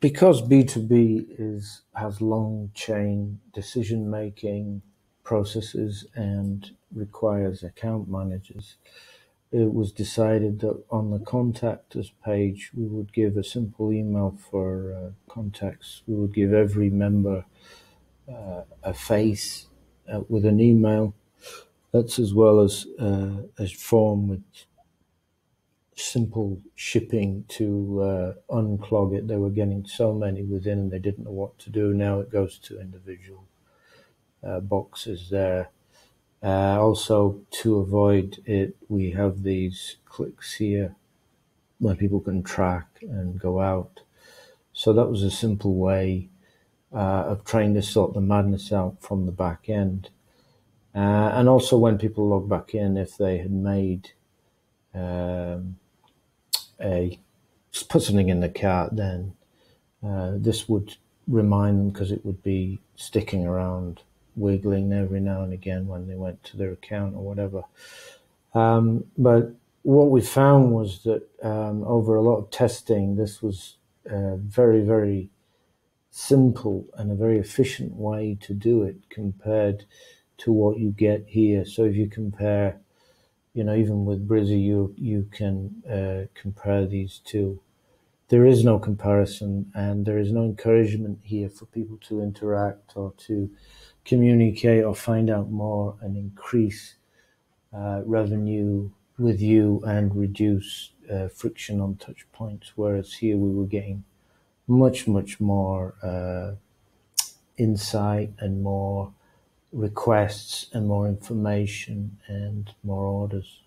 because B2B is has long chain decision making processes and requires account managers, it was decided that on the contact us page we would give a simple email for uh, contacts. We would give every member uh, a face uh, with an email. That's as well as uh, a form with simple shipping to uh, unclog it. They were getting so many within and they didn't know what to do. Now it goes to individual uh, boxes there. Uh, also, to avoid it, we have these clicks here where people can track and go out. So that was a simple way uh, of trying to sort the madness out from the back end. Uh, and also when people log back in, if they had made um, a put something in the cart, then uh, this would remind them because it would be sticking around, wiggling every now and again when they went to their account or whatever. Um, but what we found was that um, over a lot of testing, this was a very, very simple and a very efficient way to do it compared to what you get here. So if you compare you know, even with Brizy, you you can uh, compare these two. There is no comparison, and there is no encouragement here for people to interact or to communicate or find out more and increase uh, revenue with you and reduce uh, friction on touch points. Whereas here we were getting much much more uh, insight and more requests and more information and more orders.